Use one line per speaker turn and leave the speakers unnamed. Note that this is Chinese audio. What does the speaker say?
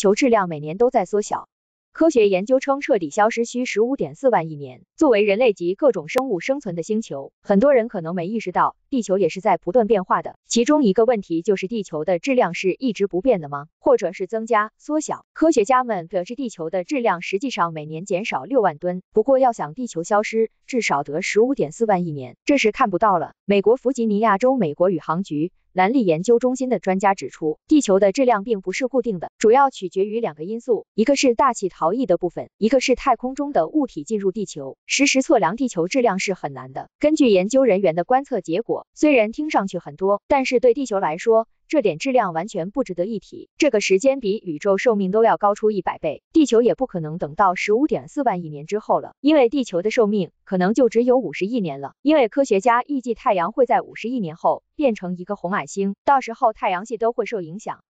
球质量每年都在缩小。科学研究称，彻底消失需十五点四万亿年。作为人类及各种生物生存的星球，很多人可能没意识到，地球也是在不断变化的。其中一个问题就是，地球的质量是一直不变的吗？或者是增加、缩小？科学家们表示，地球的质量实际上每年减少六万吨。不过，要想地球消失，至少得十五点四万亿年，这是看不到了。美国弗吉尼亚州美国宇航局。南力研究中心的专家指出，地球的质量并不是固定的，主要取决于两个因素，一个是大气逃逸的部分，一个是太空中的物体进入地球。实时测量地球质量是很难的。根据研究人员的观测结果，虽然听上去很多，但是对地球来说，这点质量完全不值得一提。这个时间比宇宙寿命都要高出一百倍，地球也不可能等到十五点四万亿年之后了，因为地球的寿命可能就只有五十亿年了。因为科学家预计太阳会在五十亿年后变成一个红矮星，到时候太阳系都会受影响。